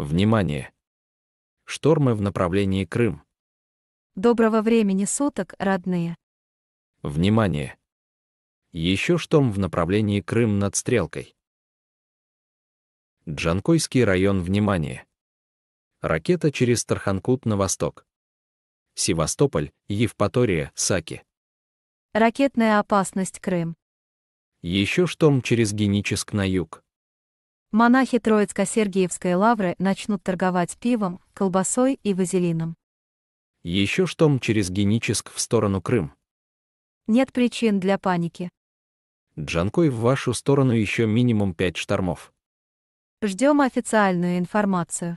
Внимание! Штормы в направлении Крым. Доброго времени суток, родные. Внимание! Еще шторм в направлении Крым над Стрелкой. Джанкойский район, внимание! Ракета через Тарханкут на восток. Севастополь, Евпатория, Саки. Ракетная опасность Крым. Еще шторм через Геническ на юг. Монахи Троицко-Сергиевской лавры начнут торговать пивом, колбасой и вазелином. Еще шторм через Геническ в сторону Крым. Нет причин для паники. Джанкой в вашу сторону еще минимум 5 штормов. Ждем официальную информацию.